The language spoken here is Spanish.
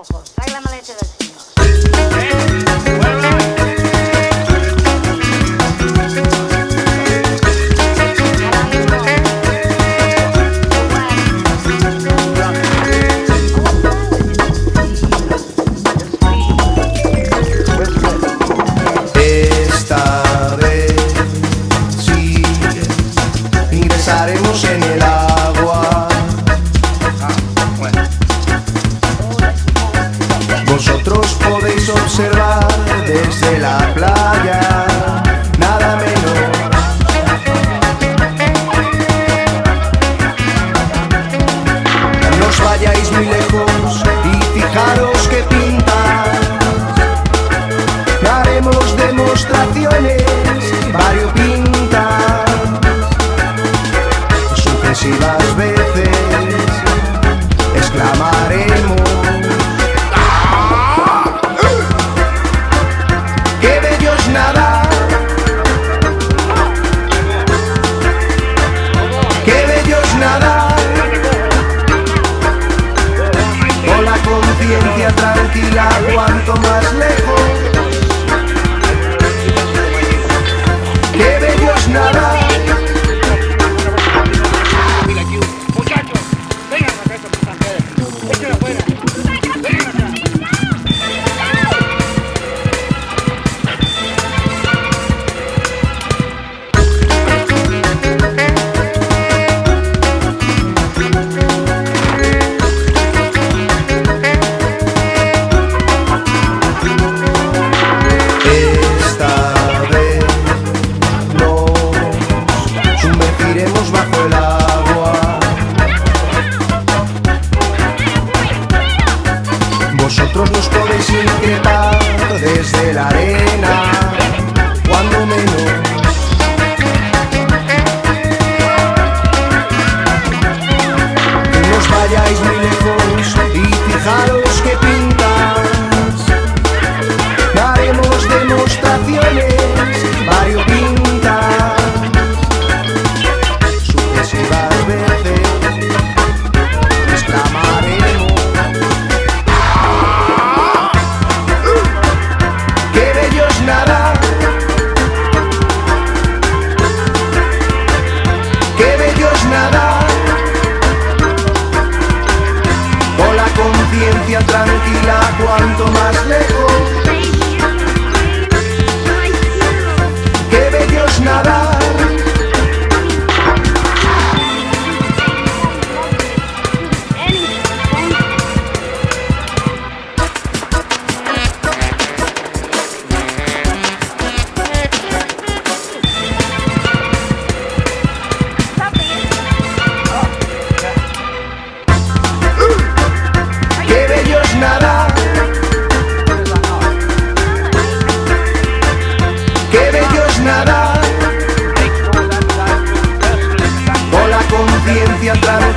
Ojo, trae la maleta de observar desde la playa. Vosotros nos podéis incretar desde la arena, cuando menos. cuanto más lejos. atrás.